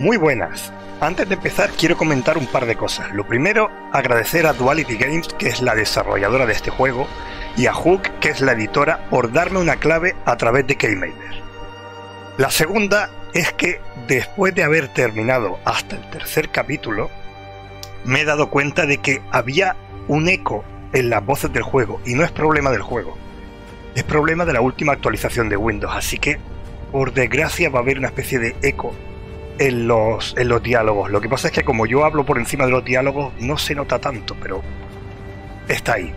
Muy buenas. Antes de empezar quiero comentar un par de cosas. Lo primero, agradecer a Duality Games, que es la desarrolladora de este juego, y a Hook, que es la editora, por darme una clave a través de Keymaker. La segunda es que después de haber terminado hasta el tercer capítulo, me he dado cuenta de que había un eco en las voces del juego, y no es problema del juego, es problema de la última actualización de Windows, así que por desgracia va a haber una especie de eco en los, en los diálogos. Lo que pasa es que como yo hablo por encima de los diálogos, no se nota tanto, pero está ahí.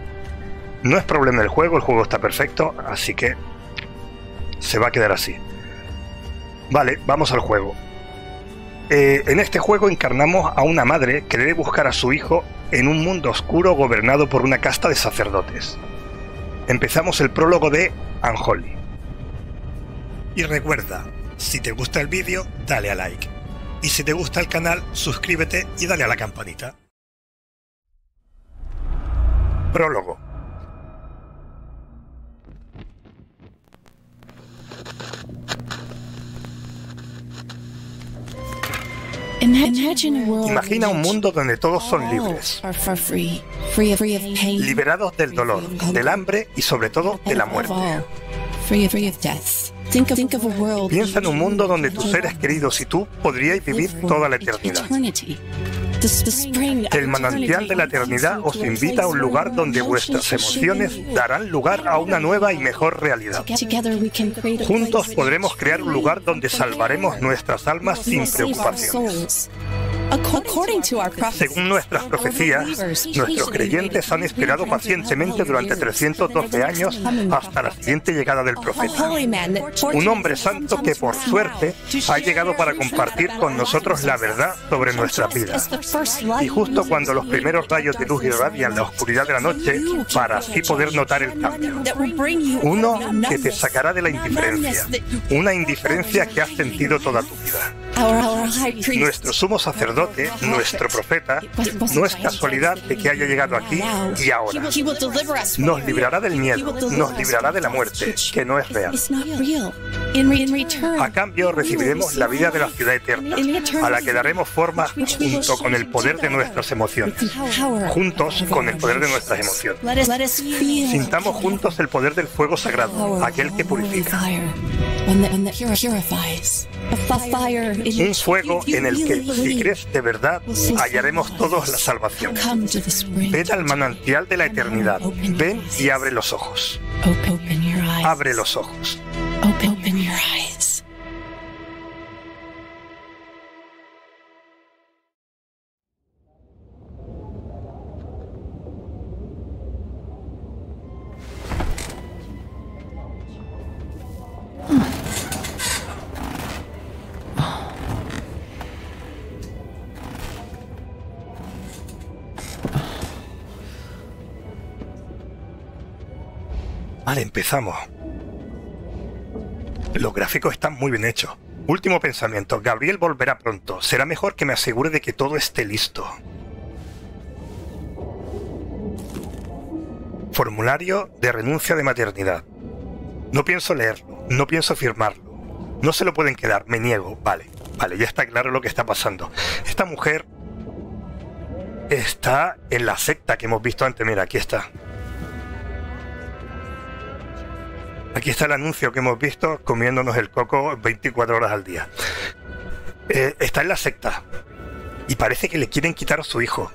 No es problema del juego, el juego está perfecto, así que se va a quedar así. Vale, vamos al juego. Eh, en este juego encarnamos a una madre que debe buscar a su hijo en un mundo oscuro gobernado por una casta de sacerdotes. Empezamos el prólogo de Anjoli. Y recuerda, si te gusta el vídeo, dale a like. Y si te gusta el canal, suscríbete y dale a la campanita. Prólogo. Imagina un mundo donde todos son libres, liberados del dolor, del hambre y sobre todo de la muerte. Piensa en un mundo donde tus seres queridos y tú podríais vivir toda la eternidad. El manantial de la eternidad os invita a un lugar donde vuestras emociones darán lugar a una nueva y mejor realidad. Juntos podremos crear un lugar donde salvaremos nuestras almas sin preocupaciones. Según nuestras profecías, nuestros creyentes han esperado pacientemente durante 312 años hasta la siguiente llegada del profeta. Un hombre santo que por suerte ha llegado para compartir con nosotros la verdad sobre nuestras vidas. Y justo cuando los primeros rayos de luz irradian la oscuridad de la noche, para así poder notar el cambio. Uno que te sacará de la indiferencia, una indiferencia que has sentido toda tu vida. Nuestro sumo sacerdote, nuestro profeta, no es casualidad de que haya llegado aquí y ahora. Nos librará del miedo, nos librará de la muerte, que no es real. A cambio recibiremos la vida de la ciudad eterna, a la que daremos forma junto con el poder de nuestras emociones, juntos con el poder de nuestras emociones. Sintamos juntos el poder del fuego sagrado, aquel que purifica. Un fuego en el que, si crees de verdad, hallaremos todos la salvación. Ven al manantial de la eternidad. Ven y abre los ojos. Abre los ojos. Vale, empezamos. Los gráficos están muy bien hechos. Último pensamiento. Gabriel volverá pronto. Será mejor que me asegure de que todo esté listo. Formulario de renuncia de maternidad. No pienso leerlo. No pienso firmarlo. No se lo pueden quedar. Me niego. Vale. Vale, ya está claro lo que está pasando. Esta mujer está en la secta que hemos visto antes. Mira, aquí está. Aquí está el anuncio que hemos visto comiéndonos el coco 24 horas al día. Eh, está en la secta y parece que le quieren quitar a su hijo.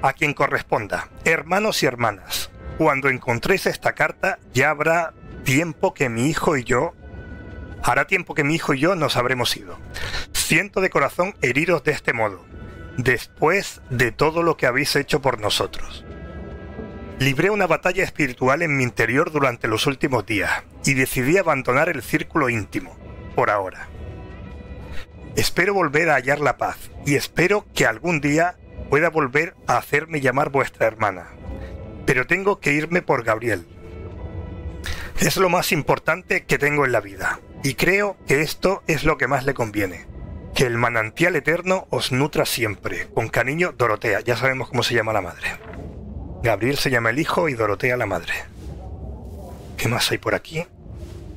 A quien corresponda, hermanos y hermanas, cuando encontréis esta carta ya habrá tiempo que mi hijo y yo hará tiempo que mi hijo y yo nos habremos ido. Siento de corazón heriros de este modo después de todo lo que habéis hecho por nosotros. Libré una batalla espiritual en mi interior durante los últimos días y decidí abandonar el círculo íntimo, por ahora. Espero volver a hallar la paz y espero que algún día pueda volver a hacerme llamar vuestra hermana. Pero tengo que irme por Gabriel. Es lo más importante que tengo en la vida y creo que esto es lo que más le conviene. Que el manantial eterno os nutra siempre. Con cariño, Dorotea. Ya sabemos cómo se llama la madre. Gabriel se llama el hijo y Dorotea la madre. ¿Qué más hay por aquí?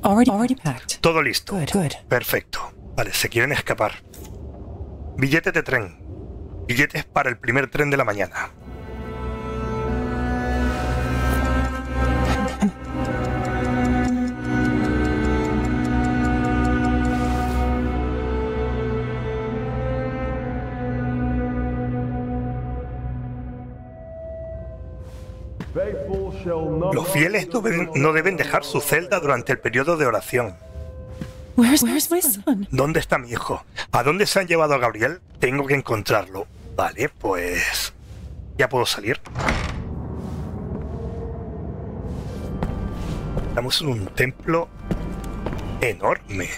Already, already packed. Todo listo. Good, good. Perfecto. Vale, se quieren escapar. Billetes de tren. Billetes para el primer tren de la mañana. Los fieles no deben, no deben dejar su celda durante el periodo de oración. ¿Dónde está mi hijo? ¿A dónde se han llevado a Gabriel? Tengo que encontrarlo. Vale, pues... Ya puedo salir. Estamos en un templo enorme.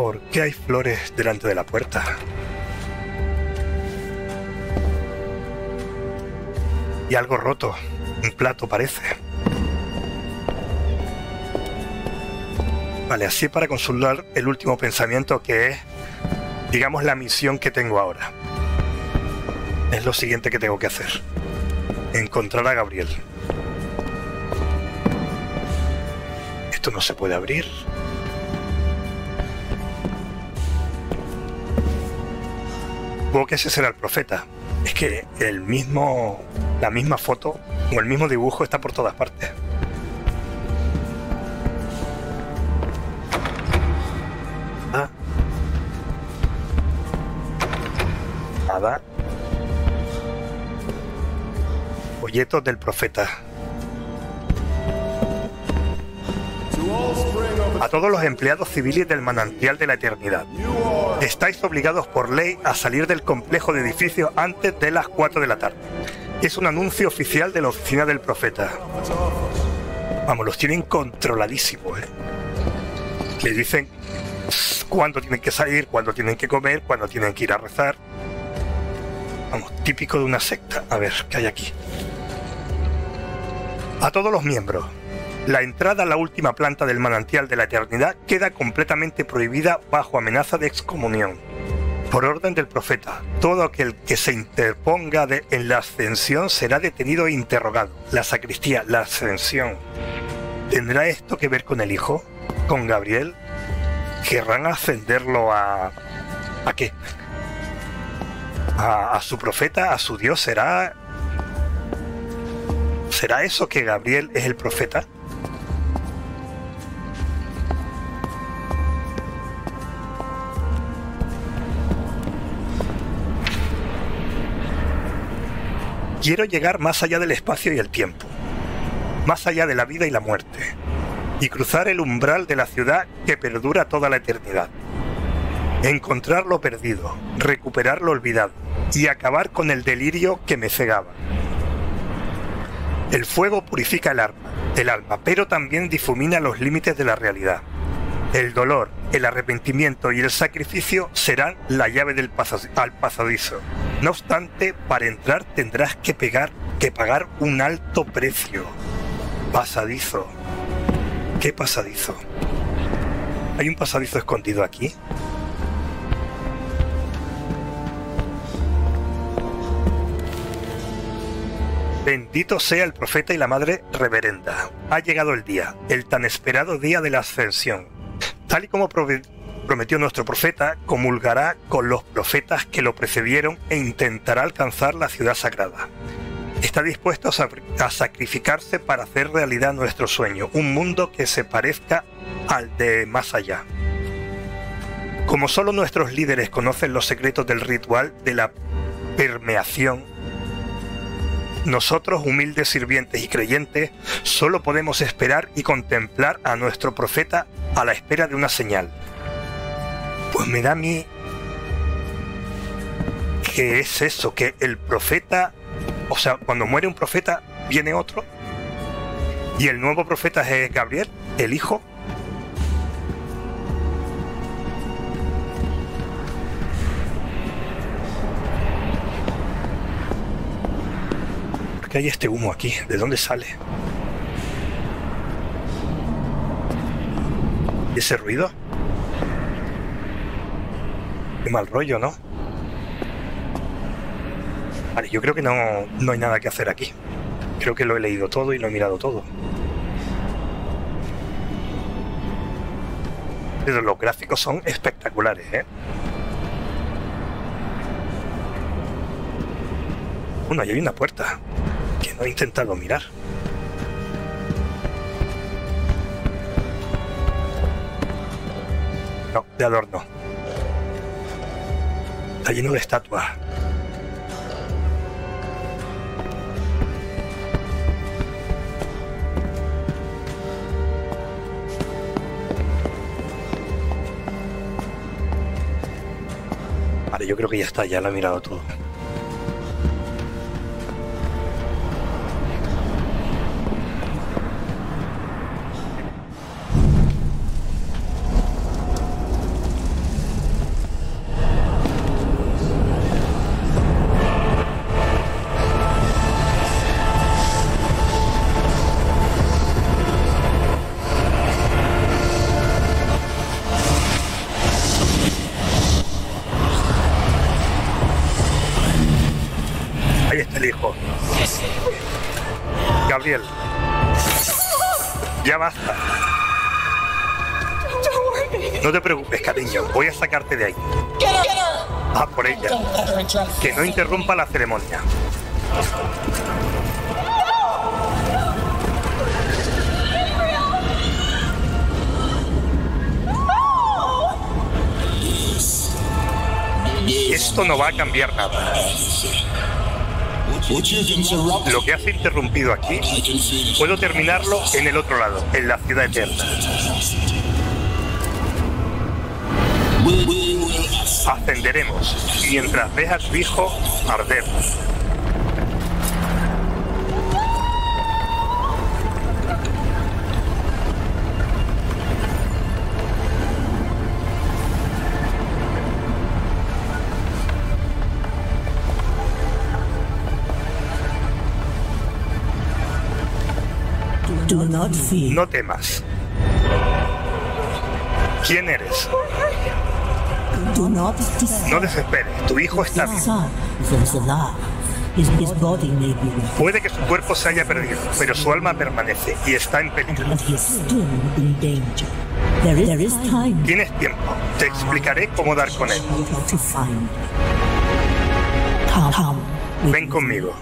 ¿Por qué hay flores delante de la puerta? Y algo roto. Un plato parece. Vale, así para consultar el último pensamiento que es, digamos, la misión que tengo ahora. Es lo siguiente que tengo que hacer. Encontrar a Gabriel. Esto no se puede abrir. Supongo que ese será el profeta. Es que el mismo. la misma foto o el mismo dibujo está por todas partes. Ah. Nada. Folletos del profeta. A todos los empleados civiles del manantial de la eternidad. Estáis obligados por ley a salir del complejo de edificios antes de las 4 de la tarde. Es un anuncio oficial de la oficina del profeta. Vamos, los tienen controladísimos, ¿eh? Le dicen cuándo tienen que salir, cuándo tienen que comer, cuándo tienen que ir a rezar. Vamos, típico de una secta. A ver, ¿qué hay aquí? A todos los miembros, la entrada a la última planta del manantial de la eternidad queda completamente prohibida bajo amenaza de excomunión. Por orden del profeta, todo aquel que se interponga en la ascensión será detenido e interrogado. La sacristía, la ascensión. ¿Tendrá esto que ver con el hijo? ¿Con Gabriel? ¿Querrán ascenderlo a... ¿A qué? ¿A, a su profeta? ¿A su Dios? ¿Será... ¿Será eso que Gabriel es el profeta? Quiero llegar más allá del espacio y el tiempo, más allá de la vida y la muerte, y cruzar el umbral de la ciudad que perdura toda la eternidad. Encontrar lo perdido, recuperar lo olvidado y acabar con el delirio que me cegaba. El fuego purifica el alma, el alma, pero también difumina los límites de la realidad. El dolor, el arrepentimiento y el sacrificio serán la llave del al pasadizo. No obstante, para entrar tendrás que, pegar, que pagar un alto precio. Pasadizo. ¿Qué pasadizo? ¿Hay un pasadizo escondido aquí? Bendito sea el profeta y la madre reverenda. Ha llegado el día, el tan esperado día de la ascensión. Tal y como prometió nuestro profeta, comulgará con los profetas que lo precedieron e intentará alcanzar la ciudad sagrada. Está dispuesto a sacrificarse para hacer realidad nuestro sueño, un mundo que se parezca al de más allá. Como solo nuestros líderes conocen los secretos del ritual de la permeación, nosotros, humildes sirvientes y creyentes, solo podemos esperar y contemplar a nuestro profeta a la espera de una señal. Pues me da a mí que es eso, que el profeta, o sea, cuando muere un profeta, viene otro, y el nuevo profeta es Gabriel, el hijo. Qué hay este humo aquí? ¿De dónde sale? ¿Y ese ruido? Qué mal rollo, ¿no? Vale, yo creo que no, no hay nada que hacer aquí. Creo que lo he leído todo y lo he mirado todo. Pero los gráficos son espectaculares, ¿eh? Bueno, ahí hay una puerta que no he intentado mirar. No, de adorno. Está lleno de estatuas. Vale, yo creo que ya está, ya lo he mirado todo. Basta. No te preocupes, cariño. Voy a sacarte de ahí. Ah, por ella. Que no interrumpa la ceremonia. Esto no va a cambiar nada. Lo que has interrumpido aquí, puedo terminarlo en el otro lado, en la ciudad eterna. Ascenderemos mientras tu hijo arder. No temas. ¿Quién eres? No desesperes, tu hijo está vivo. Puede que su cuerpo se haya perdido, pero su alma permanece y está en peligro. Tienes tiempo, te explicaré cómo dar con él. Ven conmigo.